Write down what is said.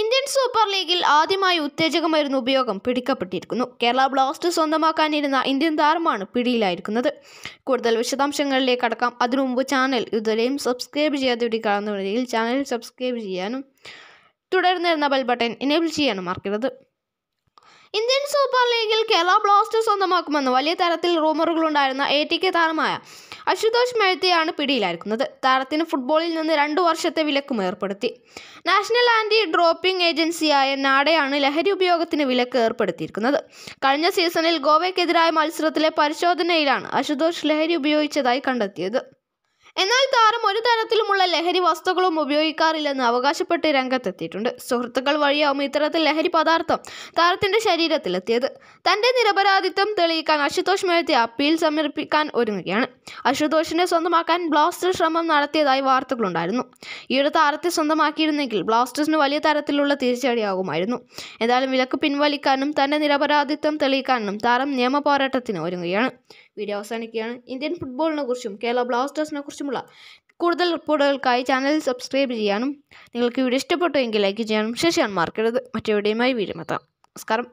Indian super ലീഗിൽ ആദ്യമായി ഉത്തേജക മരുന്ന് ഉപയോഗം പിടിക്കപ്പെട്ടിരിക്കുന്നു. കേരള ബ്ലാസ്റ്റ് സ്വന്തമാക്കാനിരുന്ന ഇന്ത്യൻ താരമാണ് പിടിയിലായിരിക്കുന്നത്. കൂടുതൽ വിശദാംശങ്ങളിലേക്ക് കടക്കാം. അതിനു മുമ്പ് ചാനൽ ഇതുവരെയും സബ്സ്ക്രൈബ് ചെയ്യാതെ ഇവിടെ കാണുന്നവരിൽ ചാനൽ സബ്സ്ക്രൈബ് ചെയ്യാനും തുടർന്നിരുന്ന ബെൽ ബട്ടൺ എനേബിൾ ചെയ്യാനും മറക്കരുത്. ഇന്ത്യൻ സൂപ്പർ ലീഗിൽ കേരള ബ്ലാസ്റ്റേഴ്സ് സ്വന്തമാക്കുമെന്ന് വലിയ തരത്തിൽ റൂമറുകളുണ്ടായിരുന്ന എ ടി കെ താരമായ അശുതോഷ് മെഴുത്തിയാണ് പിടിയിലായിരിക്കുന്നത്. താരത്തിന് ഫുട്ബോളിൽ നിന്ന് രണ്ടു വർഷത്തെ വിലക്കും ഏർപ്പെടുത്തി. നാഷണൽ ആന്റി ഡ്രോപ്പിംഗ് ഏജൻസിയായ നാഡയാണ് ലഹരി ഉപയോഗത്തിന് വിലക്ക് ഏർപ്പെടുത്തിയിരിക്കുന്നത്. കഴിഞ്ഞ സീസണിൽ ഗോവയ്ക്കെതിരായ മത്സരത്തിലെ പരിശോധനയിലാണ് അശുതോഷ് ലഹരി ഉപയോഗിച്ചതായി കണ്ടെത്തിയത്. എന്നാൽ താരം ഒരു തരത്തിലുമുള്ള ലഹരി വസ്തുക്കളും ഉപയോഗിക്കാറില്ലെന്ന് അവകാശപ്പെട്ട് രംഗത്തെത്തിയിട്ടുണ്ട്. സുഹൃത്തുക്കൾ വഴിയാവും ഇത്തരത്തിൽ ലഹരി പദാർത്ഥം താരത്തിന്റെ ശരീരത്തിലെത്തിയത്. തന്റെ നിരപരാധിത്വം തെളിയിക്കാൻ അശുതോഷ് മേഴ്ത്തി അപ്പീൽ സമർപ്പിക്കാൻ ഒരുങ്ങുകയാണ്. അശുതോഷിനെ സ്വന്തമാക്കാൻ ബ്ലാസ്റ്റർ ശ്രമം നടത്തിയതായി വാർത്തകളുണ്ടായിരുന്നു. ഈയിടെ താരത്തെ സ്വന്തമാക്കിയിരുന്നെങ്കിൽ ബ്ലാസ്റ്റേഴ്സിന് വലിയ തരത്തിലുള്ള തിരിച്ചടിയാകുമായിരുന്നു. എന്തായാലും വിലക്ക് പിൻവലിക്കാനും തന്റെ നിരപരാധിത്വം തെളിയിക്കാനും താരം നിയമ പോരാട്ടത്തിന് ഒരുങ്ങുകയാണ്. വീഡിയോ അവസാനിക്കുകയാണ്. ഇന്ത്യൻ ഫുട്ബോളിനെ കുറിച്ചും കേരള ബ്ലാസ്റ്റേഴ്സിനെ കുറിച്ചുമുള്ള കൂടുതൽ റിപ്പോർട്ടുകൾക്കായി ചാനൽ സബ്സ്ക്രൈബ് ചെയ്യാനും നിങ്ങൾക്ക് വീഡിയോ ഇഷ്ടപ്പെട്ടു എങ്കിൽ ലൈക്ക് ചെയ്യാനും ശേഷിയാണ് മറക്കരുത്. മറ്റെവിടെയുമായി വീഡിയോ എത്താം. നമസ്കാരം.